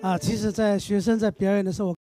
啊其实在学生在表演的时候